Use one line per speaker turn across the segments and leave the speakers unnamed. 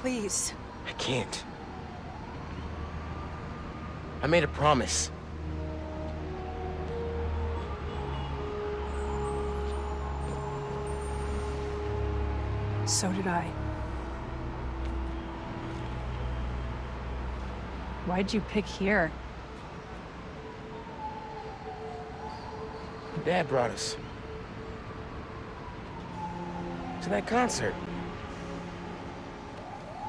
Please.
I can't. I made a promise.
So did I. Why'd you pick here?
Dad brought us. To that concert.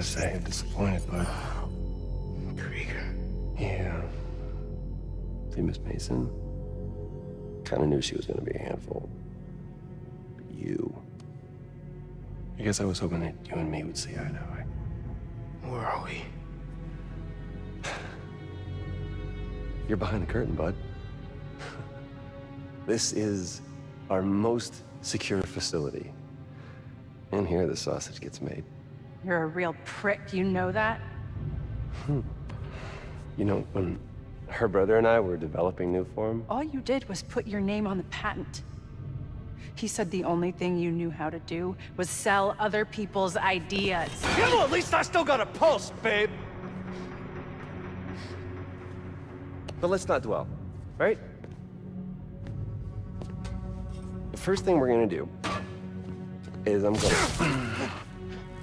Gotta say, I'm disappointed, bud.
Krieger.
Yeah. See, Miss Mason? Kinda knew she was gonna be a handful. But you. I guess I was hoping that you and me would see eye to eye.
Where are we?
You're behind the curtain, bud. this is our most secure facility. And here the sausage gets made.
You're a real prick, you know that? Hmm.
You know, when her brother and I were developing new form,
All you did was put your name on the patent. He said the only thing you knew how to do was sell other people's ideas.
Yeah, well, at least I still got a pulse, babe.
But let's not dwell, right? The first thing we're gonna do is I'm gonna.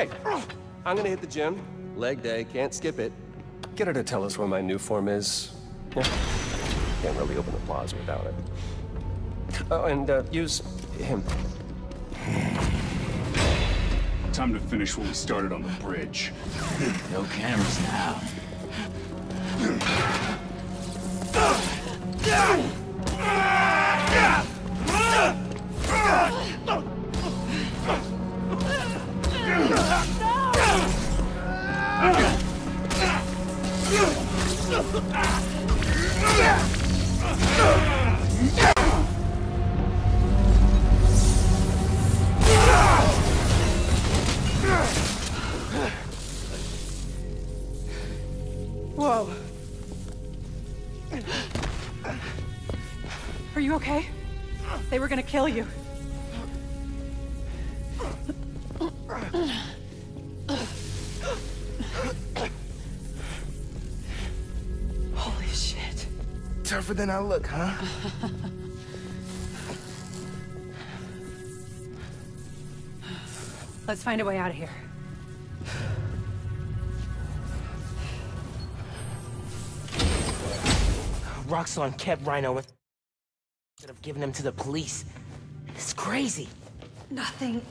Okay, I'm gonna hit the gym. Leg day, can't skip it. Get her to tell us where my Nuform is. Yeah. Can't really open the plaza without it. Oh, and uh, use him.
Time to finish what we started on the bridge.
No cameras now.
They were gonna kill you. Holy shit.
Tougher than I look, huh?
Let's find a way out of here.
Roxxon kept Rhino with... Giving him to the police. It's crazy.
Nothing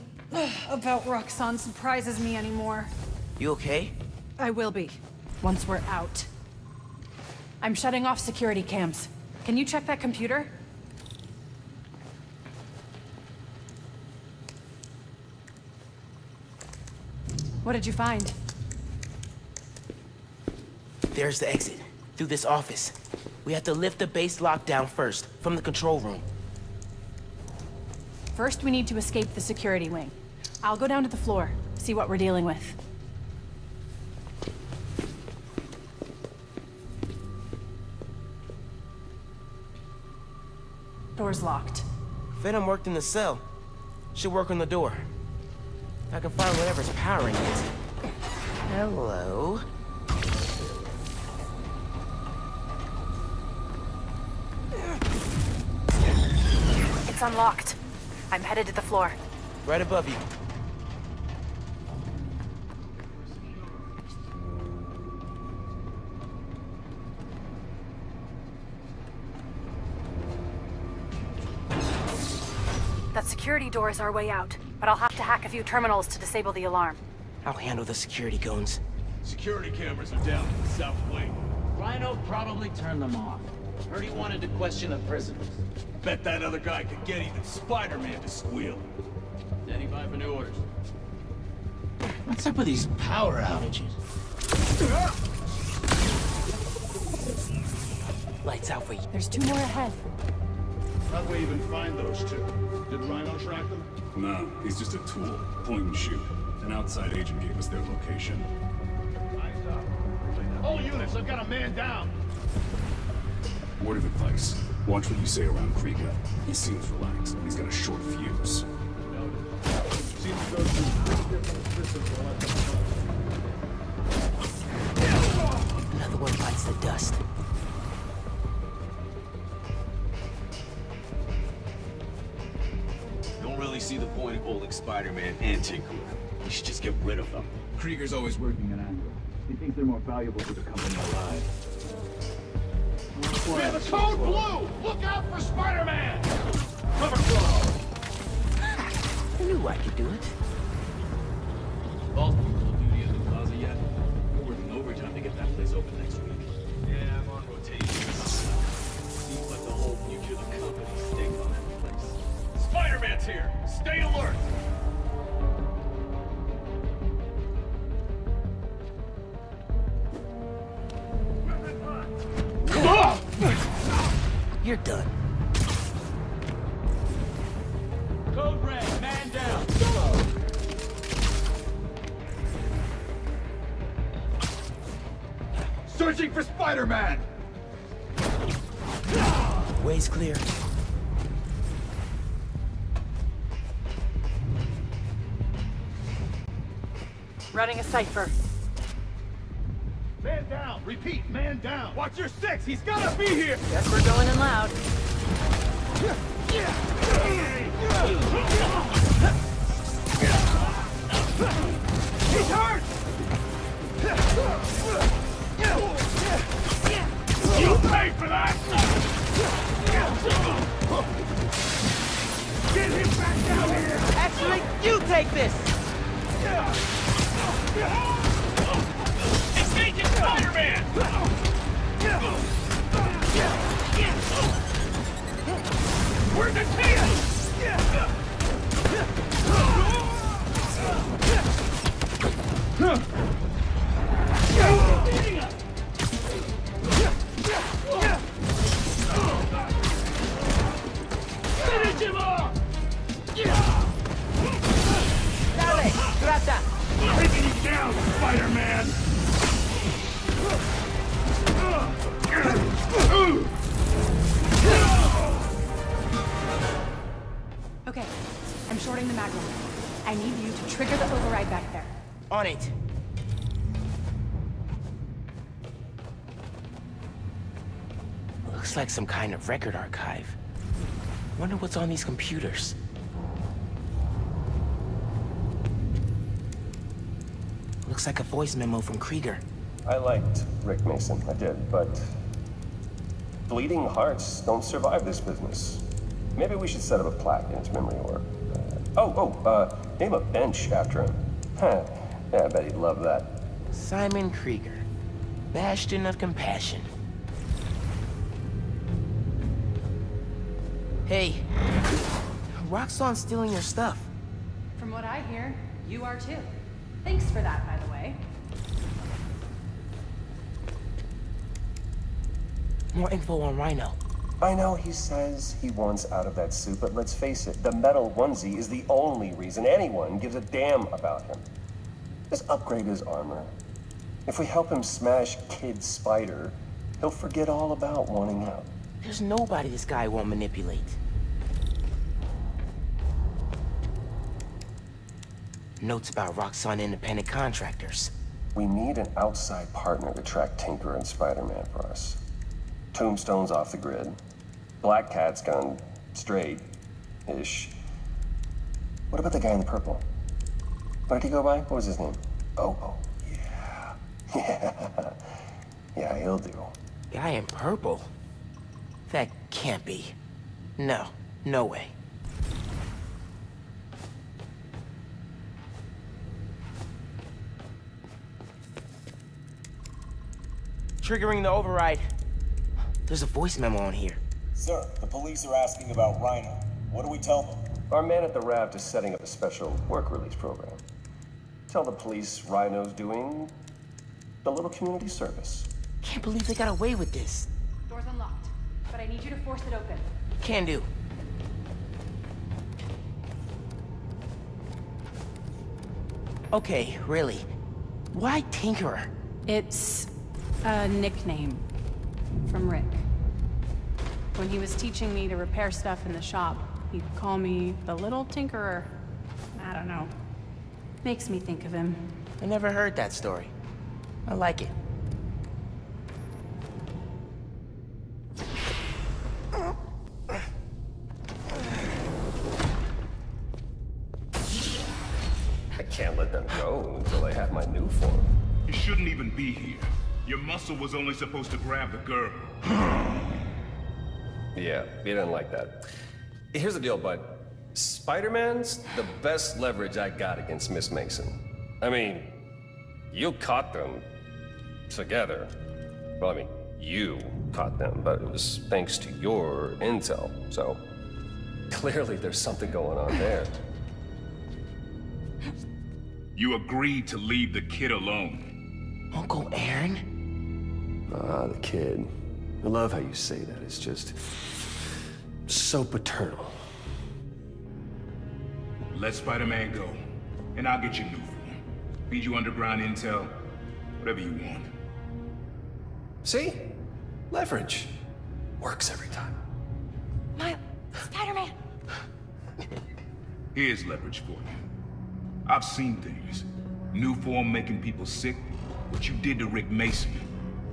about Roxxon surprises me anymore.
You okay?
I will be, once we're out. I'm shutting off security cams. Can you check that computer? What did you find?
There's the exit. Through this office. We have to lift the base lockdown first, from the control room.
First, we need to escape the security wing. I'll go down to the floor, see what we're dealing with. Door's locked.
Venom worked in the cell. Should work on the door. I can find whatever's powering it. Hello?
It's unlocked. I'm headed to the floor.
Right above you.
That security door is our way out, but I'll have to hack a few terminals to disable the alarm.
I'll handle the security goons.
Security cameras are down in the south wing.
Rhino probably turned them off. Heard he wanted to question the prisoners.
Bet that other guy could get even Spider-Man to squeal.
Standing by for new orders. What's up with these power outages?
Lights out for you.
There's two more ahead.
How'd we even find those two? Did Rhino track them? No, he's just a tool. Point and shoot. An outside agent gave us their location.
All units, I've got a man down.
Word of advice. Watch what you say around Krieger. He seems relaxed, but he's got a short fuse.
Seems to go through three different systems to let them
Another one bites the dust.
Don't really see the point of holding Spider-Man and Tinkerer. You should just get rid of them.
Krieger's always working an angle. He thinks they're more valuable to the company alive.
We have a code blue! Look out for Spider-Man! Cover flow!
I knew I could do it.
Cipher.
Man down! Repeat, man down! Watch your six! He's gotta be here!
Guess we're going in loud.
He's hurt! You pay for that! Get him back down here!
Actually, you take this!
It's Agent Spider-Man! Where's the? Finish Spider-Man!
Okay, I'm shorting the mag line. I need you to trigger the override back there.
On it. Looks like some kind of record archive. Wonder what's on these computers. Looks like a voice memo from Krieger.
I liked Rick Mason, I did, but bleeding hearts don't survive this business. Maybe we should set up a plaque in his memory or... Uh, oh, oh, uh, name a bench after him. Huh, yeah, I bet he'd love that.
Simon Krieger. Bastion of Compassion. Hey, Roxxon's stealing your stuff.
From what I hear, you are too. Thanks for that, by the way.
More info on Rhino.
I know he says he wants out of that suit, but let's face it, the metal onesie is the only reason anyone gives a damn about him. Just upgrade his armor. If we help him smash Kid Spider, he'll forget all about wanting out.
There's nobody this guy won't manipulate. Notes about Roxxon independent contractors.
We need an outside partner to track Tinker and Spider-Man for us. Tombstone's off the grid. Black Cat's gone straight-ish. What about the guy in the purple? What did he go by? What was his name? Oh, oh, yeah. Yeah. Yeah, he'll do.
Guy in purple? That can't be. No, no way. Triggering the override. There's a voice memo on here.
Sir, the police are asking about Rhino. What do we tell them?
Our man at the raft is setting up a special work release program. Tell the police Rhino's doing a little community service.
Can't believe they got away with this.
Door's unlocked, but I need you to force it open.
Can do. Okay, really. Why Tinkerer?
It's a nickname from Rick. When he was teaching me to repair stuff in the shop, he'd call me the little tinkerer. I don't know. Makes me think of him.
I never heard that story. I like it.
I can't let them go until I have my Nuform.
You shouldn't even be here. Your muscle was only supposed to grab the girl.
Yeah, he didn't like that. Here's the deal, bud. Spider-Man's the best leverage I got against Miss Mason. I mean, you caught them together. Well, I mean, you caught them, but it was thanks to your intel, so clearly there's something going on there.
You agreed to leave the kid alone.
Uncle Aaron?
Ah, the kid. I love how you say that. It's just so paternal.
Let Spider-Man go, and I'll get you Nuform. Feed you underground intel, whatever you want.
See? Leverage. Works every time.
Miles, Spider-Man!
Here's leverage for you. I've seen things. Nuform making people sick. What you did to Rick Mason.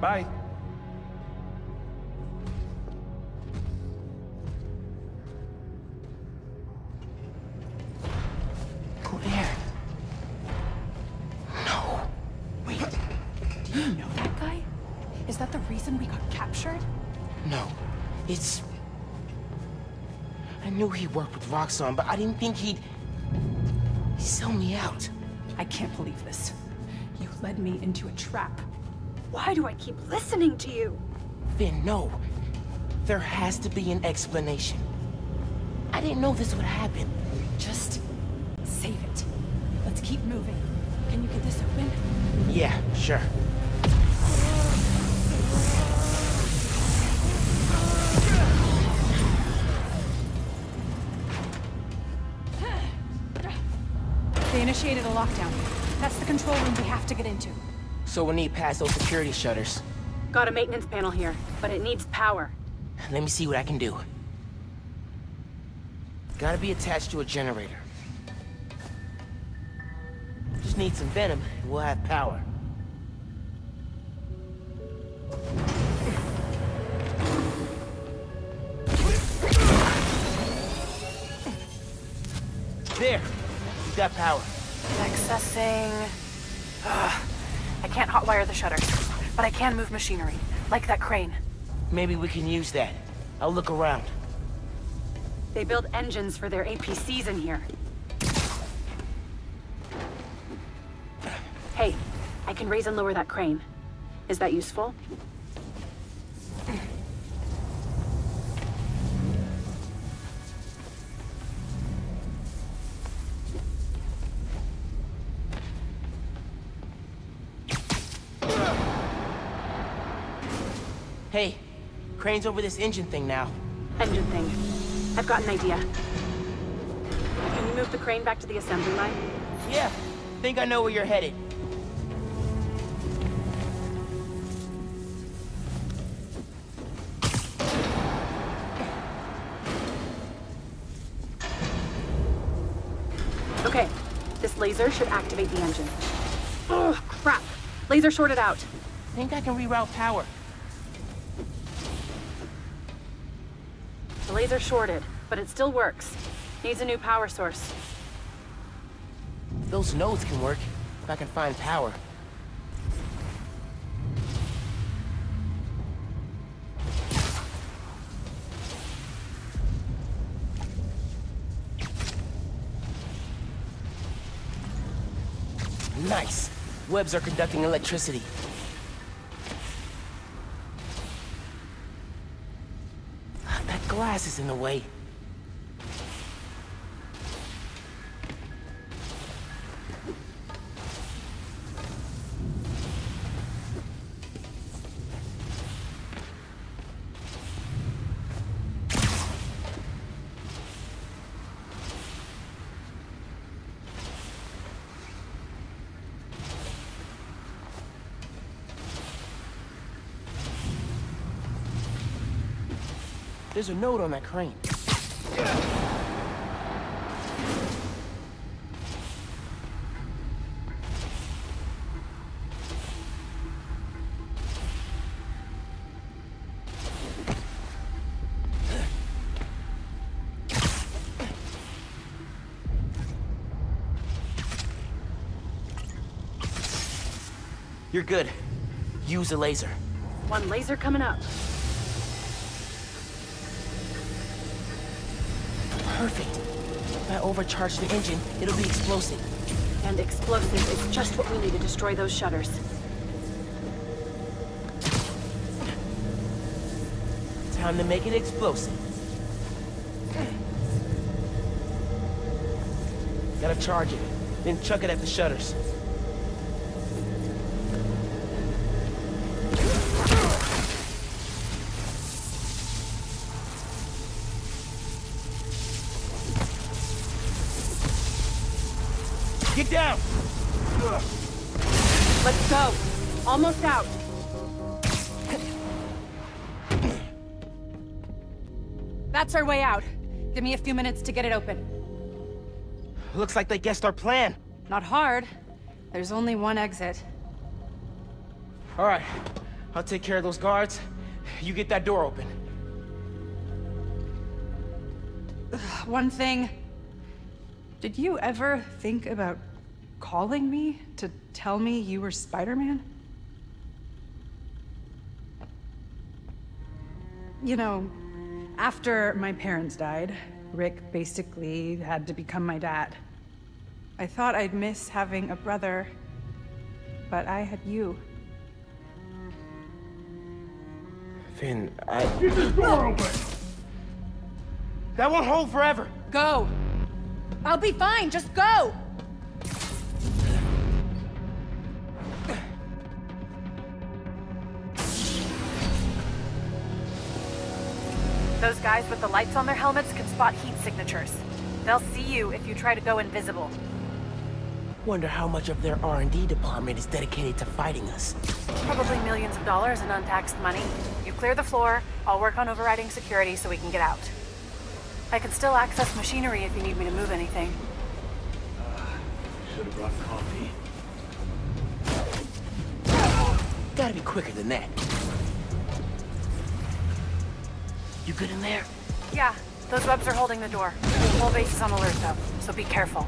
Bye.
Uncle Aaron. No.
Wait, do you know that guy? Is that the reason we got captured?
No. It's... I knew he worked with Roxxon, but I didn't think he'd... sell me out.
I can't believe this. You led me into a trap.
Why do I keep listening to you?
Phin, no. There has to be an explanation. I didn't know this would happen.
Just save it. Let's keep moving. Can you get this open?
Yeah, sure.
They initiated a lockdown. That's the control room we have to get into.
So we need past those security shutters.
Got a maintenance panel here, but it needs power.
Let me see what I can do. Gotta be attached to a generator. Just need some venom, and we'll have power. There! You got power.
Accessing... Ugh. I can't hotwire the shutters, but I can move machinery, like that crane.
Maybe we can use that. I'll look around.
They build engines for their APCs in here. Hey, I can raise and lower that crane. Is that useful?
Crane's over this engine thing now.
Engine thing. I've got an idea. Can you move the crane back to the assembly line?
Yeah, think I know where you're headed.
Okay, this laser should activate the engine. Oh, crap! Laser shorted out.
Think I can reroute power.
Laser shorted, but it still works. Needs a new power source.
Those nodes can work, if I can find power. Nice! Webs are conducting electricity. Glass is in the way. There's a note on that crane. You're good. Use a laser.
One laser coming up.
Perfect. If I overcharge the engine, it'll be explosive.
And explosive is just what we need to destroy those shutters.
Time to make it explosive. Gotta charge it, then chuck it at the shutters.
Way out. Give me a few minutes to get it open.
Looks like they guessed our plan.
Not hard. There's only one exit.
All right, I'll take care of those guards. You get that door open.
One thing. Did you ever think about calling me to tell me you were Spider-Man? You know, after my parents died, Rick basically had to become my dad. I thought I'd miss having a brother, but I had you.
Phin, I...
Get this door open!
That won't hold forever!
Go! I'll be fine, just go!
Those guys with the lights on their helmets can spot heat signatures. They'll see you if you try to go invisible.
Wonder how much of their R&D department is dedicated to fighting us.
Probably millions of dollars in untaxed money. You clear the floor, I'll work on overriding security so we can get out. I can still access machinery if you need me to move anything.
Should have brought coffee.
Gotta be quicker than that. You good in there?
Yeah, those webs are holding the door. The whole base is on alert though, so be careful.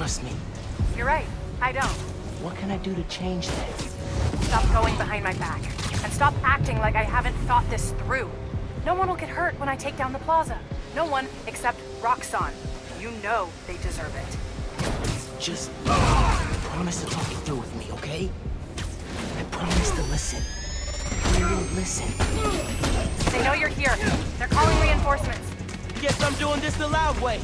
Trust me.
You're right, I don't.
What can I do to change that?
Stop going behind my back. And stop acting like I haven't thought this through. No one will get hurt when I take down the plaza. No one except Roxxon. You know they deserve it.
Just promise to talk it through with me, okay? I promise to listen. You will listen.
They know you're here. They're calling reinforcements.
Guess I'm doing this the loud way.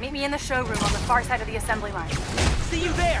Meet me in the showroom on the far side of the assembly line.
See you there.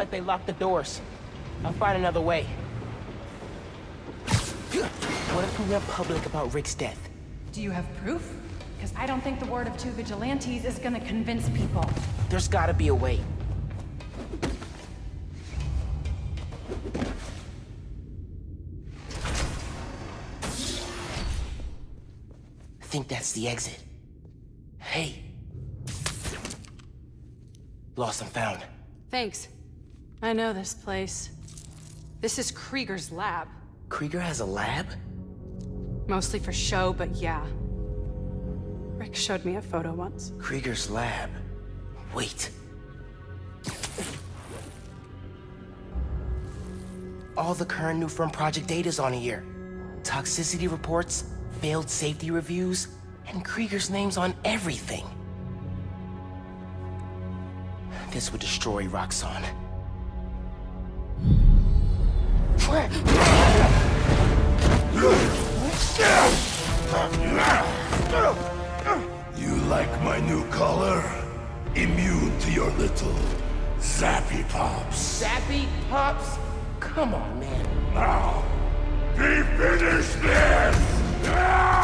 like they locked the doors. I'll find another way. What if we went public about Rick's death?
Do you have proof? Because I don't think the word of two vigilantes is gonna convince people.
There's gotta be a way. I think that's the exit. Hey. Lost and found.
Thanks. I know this place. This is Krieger's lab.
Krieger has a lab?
Mostly for show, but yeah. Rick showed me a photo once.
Krieger's lab. Wait. All the current Nuform project data's on here. Toxicity reports, failed safety reviews, and Krieger's name's on everything. This would destroy Roxxon.
You like my new color? Immune to your little zappy pops.
Zappy Pops? Come on, man.
Now, we finish this!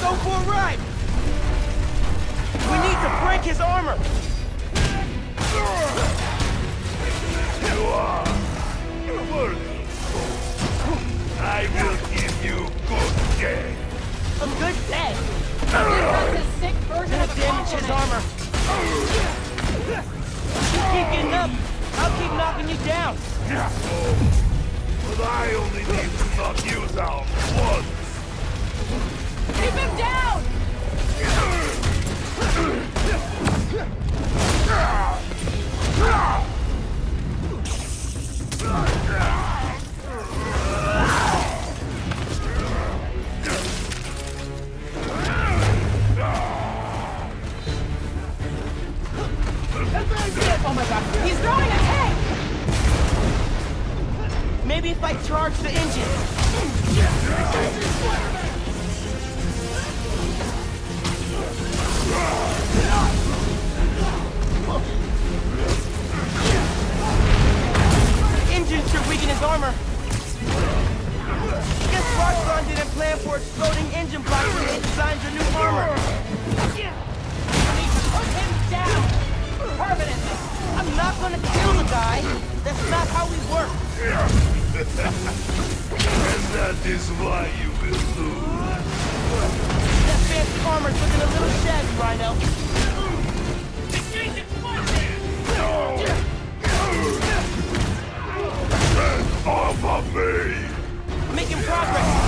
Going for a ride! We need to break his armor!
You are worthy. I will give you good death.
A good death!
That's a sick version
Gonna
of
damage his armor! You keep getting up, I'll keep knocking you down!
But I only need to knock you down.
Keep him down! Oh my god, he's throwing a tank!
Maybe if I charge the engine. Engine should weaken his armor. Guess Roxxon didn't plan for exploding engine blocks when they designed your new armor.
Put him down! Permanently!
I'm not gonna kill the guy. That's not how we work.
And that is why you.
Fancy armor's looking a little shabby, Rhino.
Get off of me!
Making progress.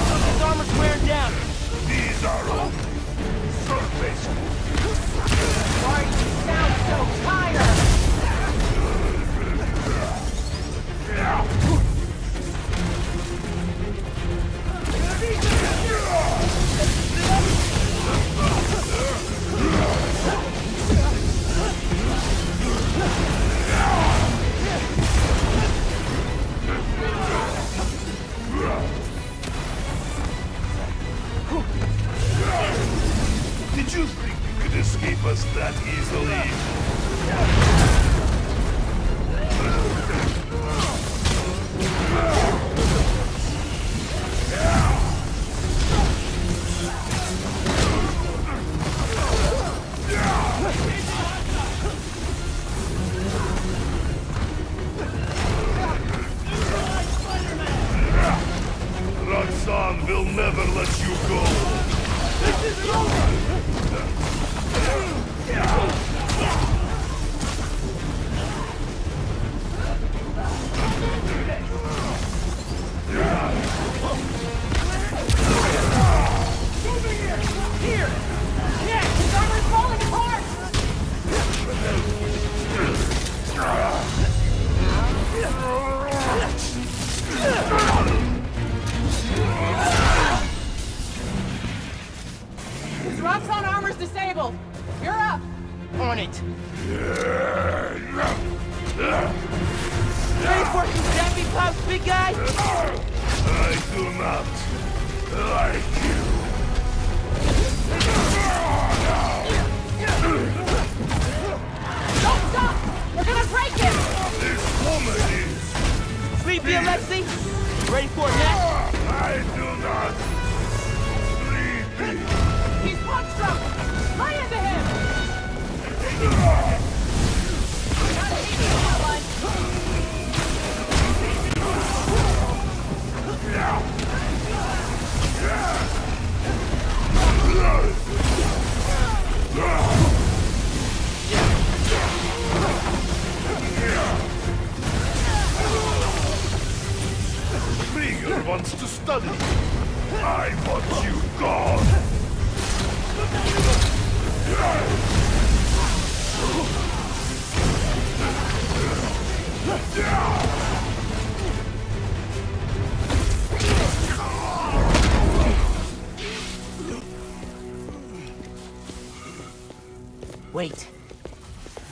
Wait.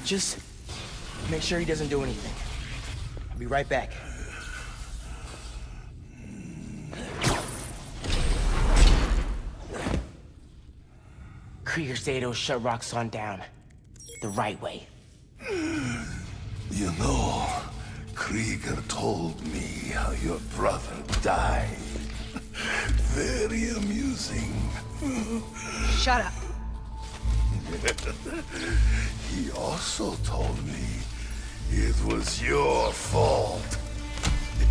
Just make sure he doesn't do anything. I'll be right back. Krieger Zato shut Roxxon down. The right way.
You know, Krieger told me how your brother died. Very amusing.
Shut up.
he also told me it was your fault.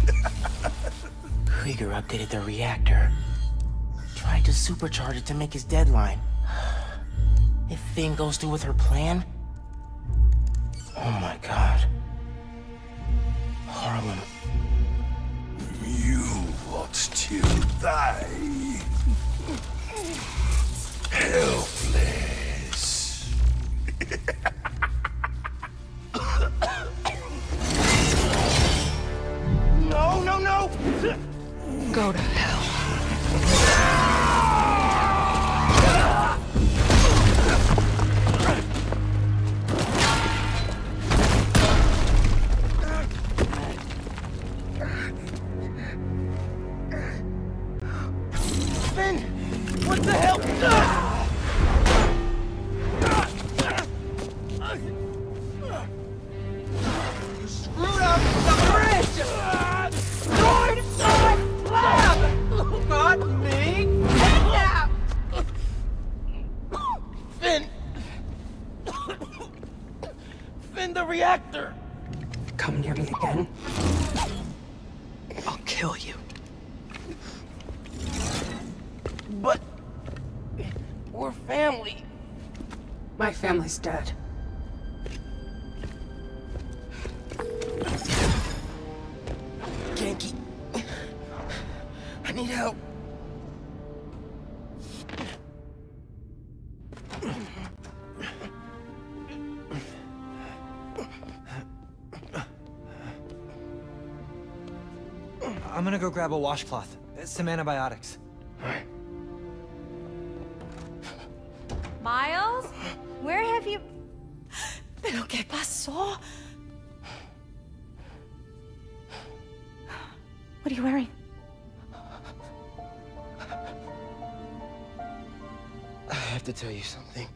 Krieger updated the reactor. Tried to supercharge it to make his deadline. If Phin goes through with her plan... Oh my god. Harlem.
You want to die. Helpless.
No, no, no!
Go to hell.
Family's dead.
Ganke. I need help.
I'm gonna go grab a washcloth. Some antibiotics.
Miles? Where have you... ¿Pero qué pasó? What are you wearing?
I have to tell you something.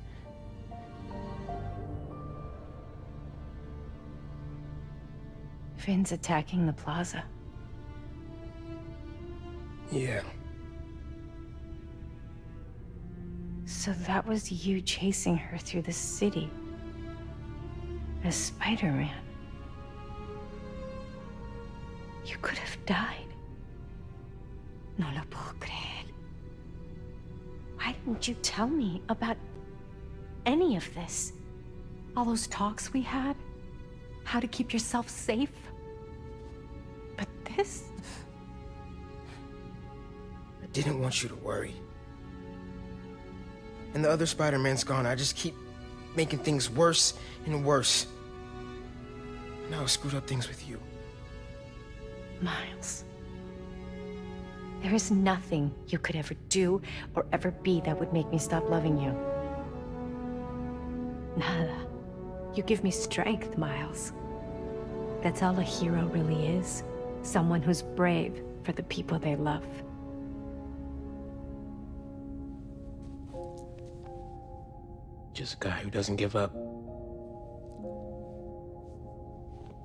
Phin's attacking the plaza.
Yeah.
So that was you chasing her through the city. As Spider-Man. You could have died. No lo puedo creer. Why didn't you tell me about any of this? All those talks we had? How to keep yourself safe? But this?
I didn't want you to worry. And the other Spider-Man's gone. I just keep making things worse and worse. Now I screwed up things with you.
Miles. There is nothing you could ever do or ever be that would make me stop loving you. Nada. You give me strength, Miles. That's all a hero really is. Someone who's brave for the people they love.
Just a guy who doesn't give up.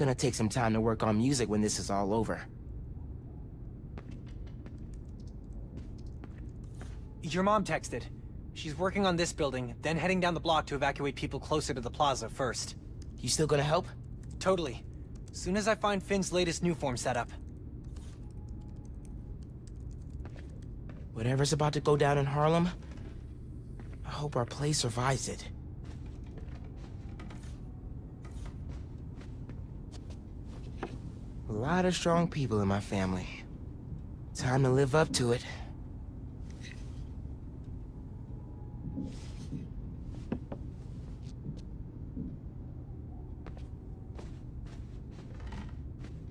Gonna take some time to work on music when this is all over.
Your mom texted. She's working on this building, then heading down the block to evacuate people closer to the plaza first.
You still gonna help?
Totally. Soon as I find Phin's latest Nuform setup.
Whatever's about to go down in Harlem, I hope our place survives it. A lot of strong people in my family. Time to live up to it.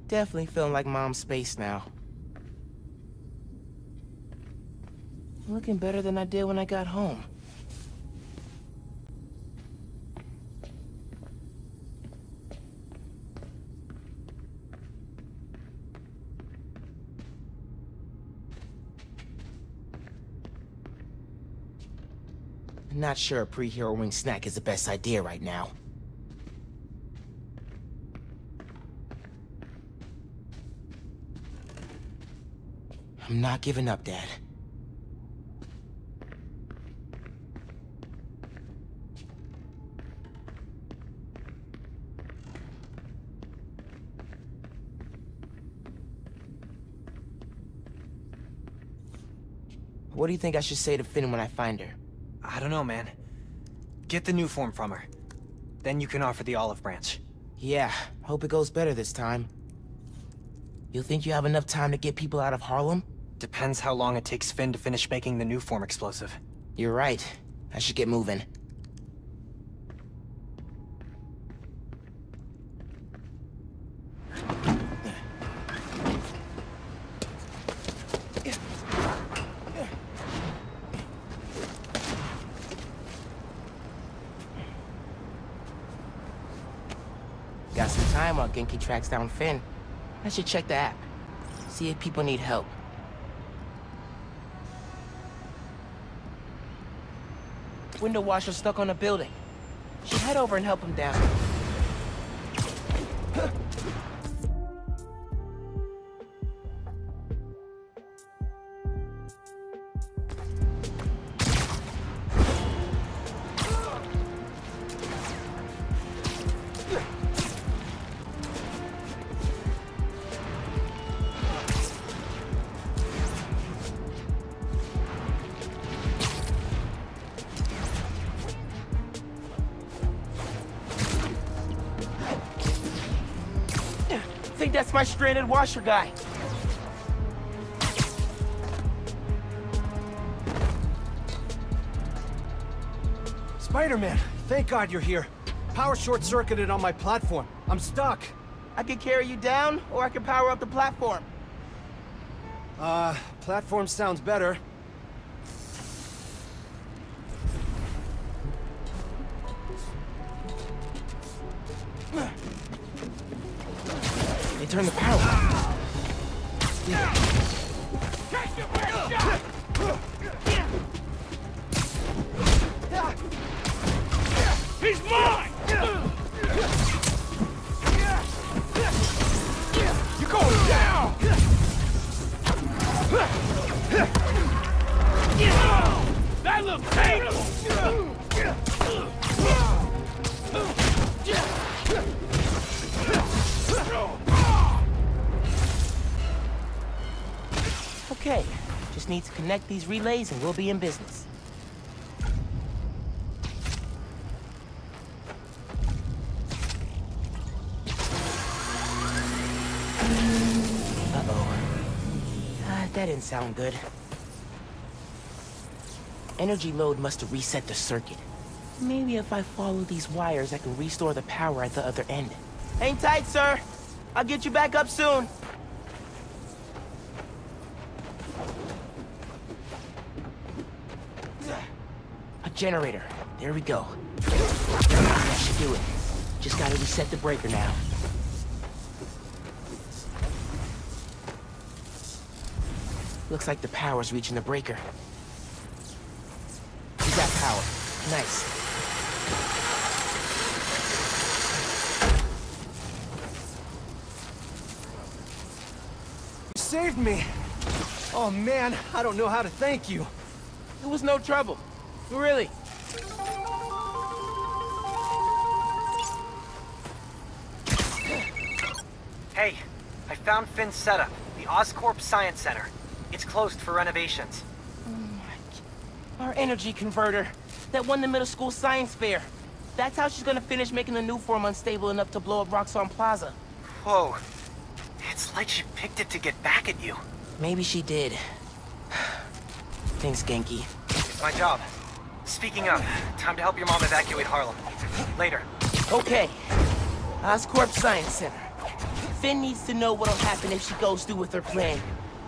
Definitely feeling like mom's space now. Looking better than I did when I got home. Not sure a pre-hero wing snack is the best idea right now. I'm not giving up, Dad. What do you think I should say to Phin when I find her?
I don't know, man. Get the Nuform from her. Then you can offer the olive branch.
Yeah, hope it goes better this time. You think you have enough time to get people out of Harlem?
Depends how long it takes Phin to finish making the Nuform explosive.
You're right. I should get moving. Got time Ganke tracks down Phin. I should check the app. See if people need help. Window washer stuck on a building. Should head over and help him down. Stranded washer guy.
Spider-Man, thank God you're here. Power short-circuited on my platform. I'm stuck.
I can carry you down, or I can power up the platform.
Uh, platform sounds better.
They turned the power connect these relays and we'll be in business. Uh-oh. Ah, that didn't sound good. Energy load must have reset the circuit. Maybe if I follow these wires, I can restore the power at the other end. Hang tight, sir. I'll get you back up soon. Generator. There we go. That should do it. Just gotta reset the breaker now. Looks like the power's reaching the breaker. We got power. Nice.
You saved me! Oh man, I don't know how to thank you.
It was no trouble. Really.
Hey, I found Phin's setup, the Oscorp Science Center. It's closed for renovations.
Oh Our energy converter. That won the middle school science fair. That's how she's gonna finish making the Nuform unstable enough to blow up Roxxon Plaza.
Whoa. It's like she picked it to get back at you.
Maybe she did. Thanks, Ganke.
It's my job. Speaking of, time to help your mom evacuate Harlem. Later.
Okay. Oscorp Science Center. Phin needs to know what'll happen if she goes through with her plan.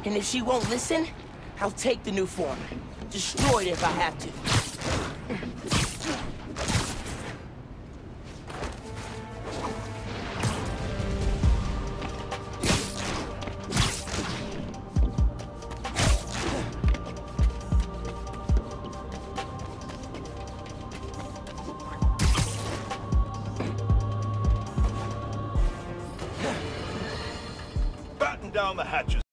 And if she won't listen, I'll take the Nuform. Destroy it if I have to.